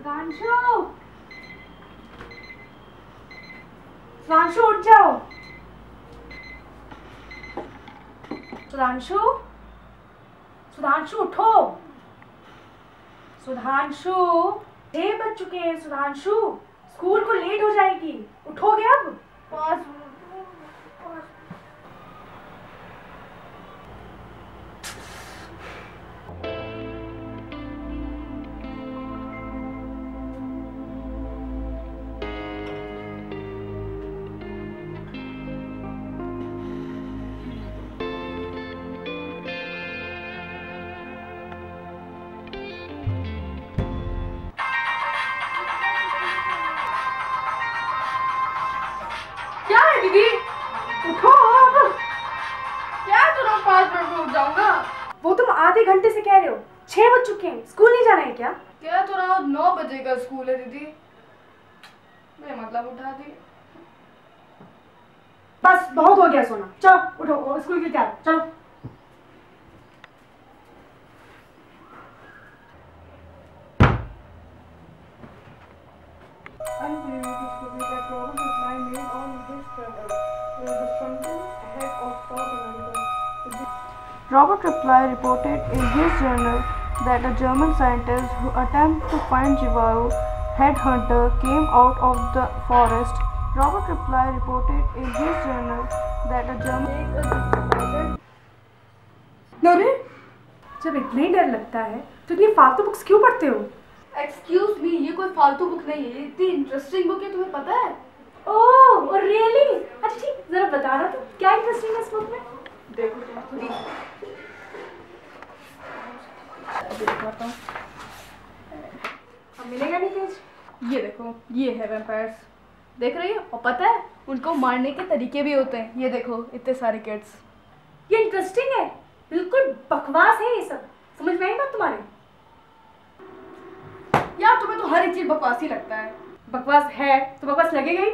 सुधांशु उठ जाओ। सुधांशु सुधांशु उठो। सुधांशु बज चुके हैं सुधांशु स्कूल को लेट हो जाएगी। उठोगे अब? पाँच आधे घंटे से कह रहे हो छह बज चुके हैं स्कूल नहीं जाना है क्या क्या तो रात नौ बजे का स्कूल है दीदी मैं मतलब उठा दी बस बहुत हो गया सोना चलो उठो स्कूल की तैयार चलो Unbelievable discovery that Robert Reply made on his travel was the frontal head of South America. Robert Reply reported in his journal that a German scientist who attempted to find Jivaro headhunter came out of the forest. Robert Reply reported in his journal that a German अरे जब इतना ही डर लगता है तो इतनी फालतू books क्यों पढ़ते हो एक्सक्यूज मी ये कोई फालतू बुक नहीं है ये इतनी इंटरेस्टिंग बुक है तुम्हें पता है ओह रियली अच्छा ठीक जरा बताना तो क्या इंटरेस्टिंग है इस बुक में अब मिलेगा नहीं ये देखो ये है वैम्पायर्स देख रही हो? और पता है उनको मारने के तरीके भी होते हैं। ये देखो इतने सारे किड्स ये इंटरेस्टिंग है। बिल्कुल बकवास है ये सब। समझ में आई बात तुम्हारे? यार तुम्हें तो हर एक चीज़ बकवास ही लगता है। बकवास है तो बकवास लगेगा ही।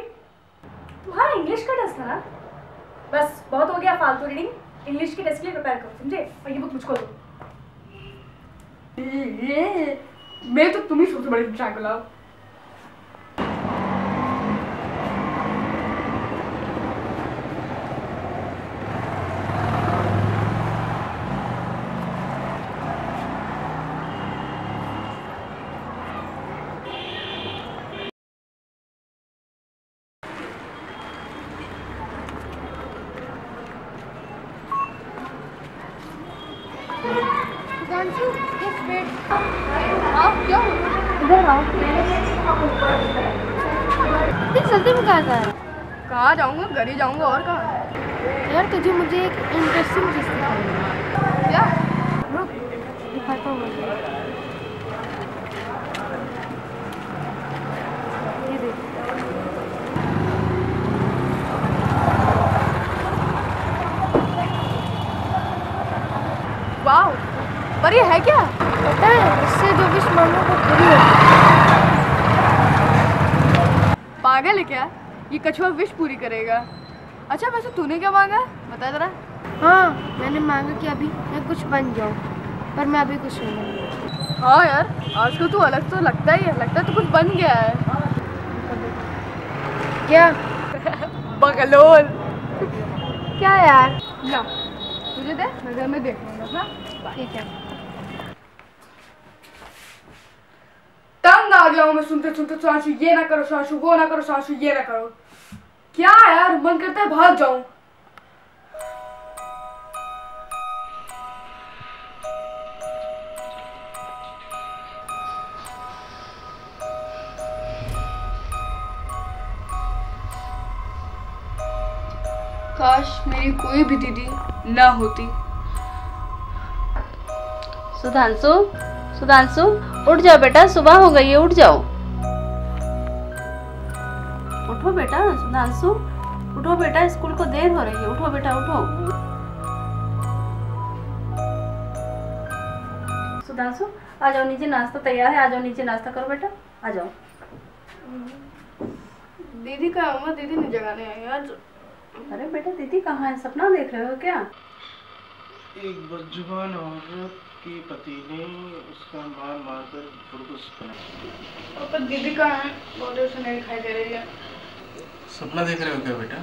तुम्हारा इंग्लिश का टेस्ट था ना? बस बहुत हो गया फालतू रीडिंग इंग्लिश के टेस्ट के लिए प्रिपेयर करो, समझे? और ये बुक मुझको दो। ये मैं तो तुम ही सबसे बड़ी ड्रैकुला आप क्या हो इधर आओ। इतनी जल्दी में कहा है? कहाँ जाऊँगा? घर ही जाऊँगा और कहाँ? यार तुझे मुझे एक इंटरेस्टिंग चीज़ है। क्या? रुक दिखाता हूँ मुझे ये देख वाह पर ये है क्या पता है इससे जो विश मांगो वो पूरी होती पागल है क्या? ये कछुआ विश पूरी करेगा। अच्छा वैसे तूने क्या मांगा? बता जरा। हाँ मैंने मांगा कि अभी मैं कुछ बन जाऊँ पर मैं अभी कुछ नहीं हाँ यार आजकल तू अलग तो लगता ही है लगता है तू कुछ बन गया है। क्या? बगलोल क्या यार? ला तुझे दे मैं घर में देख लूँगा हाँ? ठीक है। आ गया हूँ मैं सुनते सुनते सांशु ये ना करो सांशु वो ना करो सांशु ये ना करो। क्या यार मन करता है भाग जाऊँ। काश मेरी कोई भी दीदी ना होती। सुधांशु सुधांशु। उठ जाओ बेटा सुबह हो गई है उठ जाओ। उठो बेटा सुधांशु उठो बेटा स्कूल को देर हो रही है। उठो बेटा उठो। सुधांशु आ जाओ नीचे नाश्ता तैयार है। आ जाओ नीचे नाश्ता करो बेटा। आ जाओ। दीदी का उम्र दीदी ने जगाने आई आज अरे बेटा दीदी कहाँ है? सपना देख रहे हो क्या? एक बदजुबान औरत उसके पति ने उसका मार मार कर खुदकुश बनाया पापा दीदी कहाँ है बहुत देर से नहीं दिखाई दे रही है। सपना देख रहे हो क्या बेटा?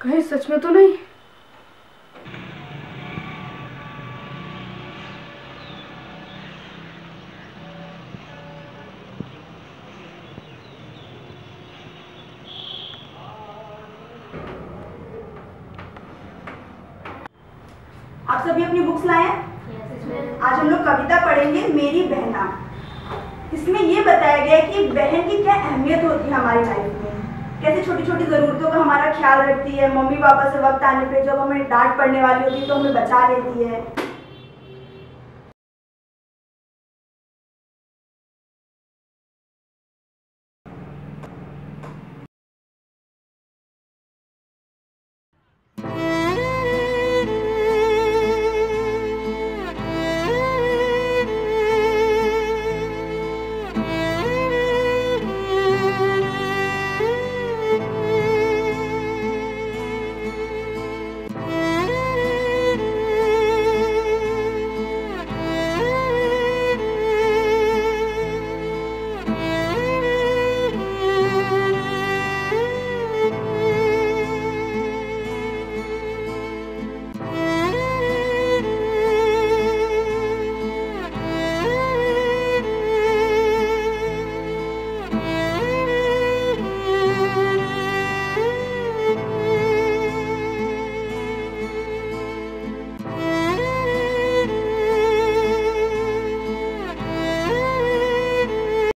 कहीं सच में तो नहीं? आप सभी अपनी बुक्स लाए हैं? आज हम लोग कविता पढ़ेंगे मेरी बहना। इसमें ये बताया गया है कि बहन की क्या अहमियत होती है हमारी लाइफ में? कैसे छोटी छोटी ज़रूरतों का हमारा ख्याल रखती है? मम्मी पापा से वक्त आने पे जब हमें डांट पड़ने वाली होती है तो हमें बचा लेती है।